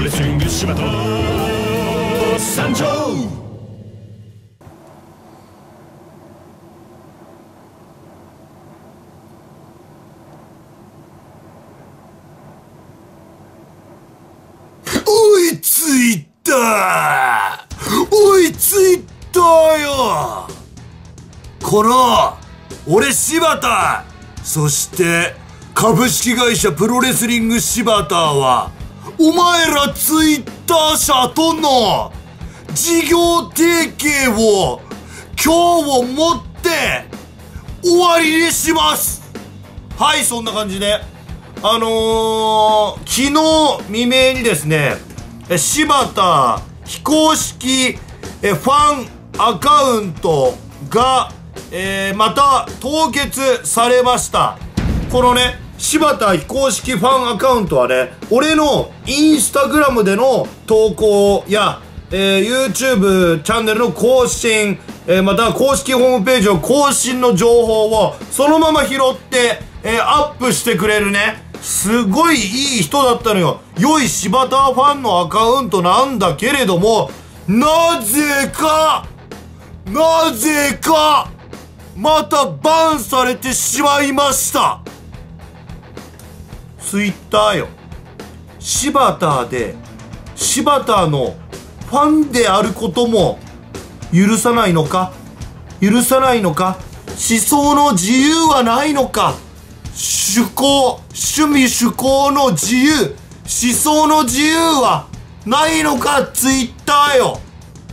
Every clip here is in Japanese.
ロレスリング柴田参上追いついた追いついたよこの俺柴田そして株式会社プロレスリング柴田はお前らツイッター社との事業提携を今日をもって終わりにします。はいそんな感じで。あのー、昨日未明にですね柴田非公式えファンアカウントが、えーまた凍結されました。このね柴田非公式ファンアカウントはね俺のインスタグラムでの投稿や、えー YouTube チャンネルの更新、えーまた公式ホームページの更新の情報をそのまま拾って、えーアップしてくれるね。すごいいい人だったのよ。良い柴田ファンのアカウントなんだけれどもなぜかなぜかまたバンされてしまいました。ツイッターよ。柴田で柴田のファンであることも許さないのか？許さないのか？思想の自由はないのか？趣向趣味趣向の自由？思想の自由はないのか？ツイッターよ。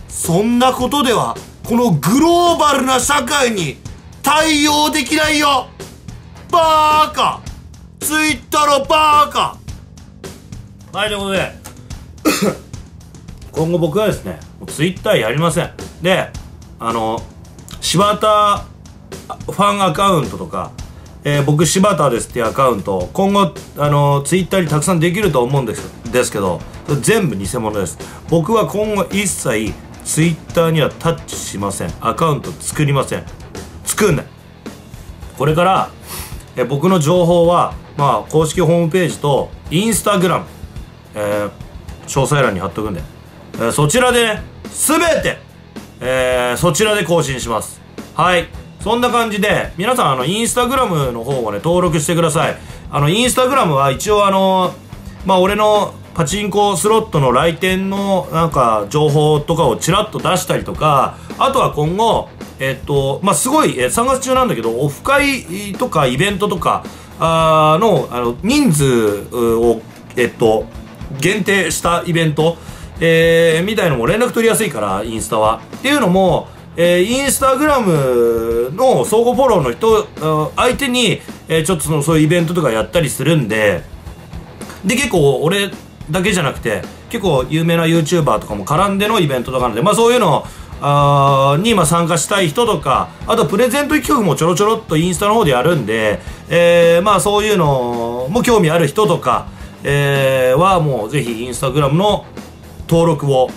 そんなことではこのグローバルな社会に対応できないよ。バーカ。ツイッターのバーカ。はいということで。今後僕はですねツイッターやりません。であの柴田ファンアカウントとか、えー僕柴田ですっていうアカウント今後あのツイッターにたくさんできると思うんですですけど全部偽物です。僕は今後一切ツイッターにはタッチしません。アカウント作りません。作んない。これからえー僕の情報は、まあ、公式ホームページとインスタグラム、えー詳細欄に貼っとくんで、えーそちらでね全て、えーそちらで更新します。はい。そんな感じで皆さんあのインスタグラムの方をね登録してください。あのインスタグラムは一応あのまあ俺のパチンコスロットの来店のなんか情報とかをちらっと出したりとかあとは今後えっとまあすごいえ3月中なんだけどオフ会とかイベントとかあのあの人数をえっと限定したイベント、えーみたいのも連絡取りやすいからインスタは。っていうのも、えーインスタグラムの相互フォローの人相手に、えーちょっとそのそういうイベントとかやったりするんでで結構俺だけじゃなくて結構有名な YouTuber とかも絡んでのイベントとかなんでまあそういうのあーにまあ参加したい人とかあとプレゼント企画もちょろちょろっとインスタの方でやるんで、えーまあそういうのも興味ある人とか、えーはもうぜひインスタグラムの登録を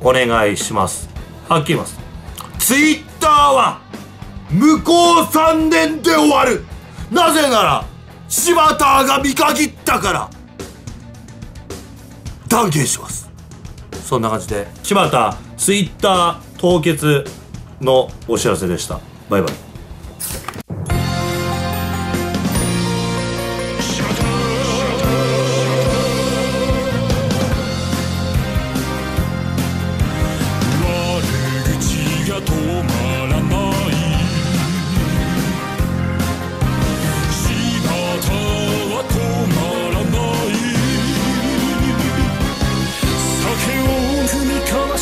お願いします。はっきり言います。ツイッターは向こう3年で終わる。なぜなら柴田が見限ったから。断言します。そんな感じで柴田ツイッター凍結のお知らせでした。バイバイ。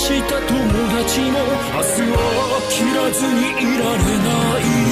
した友達も明日は切らずにいられない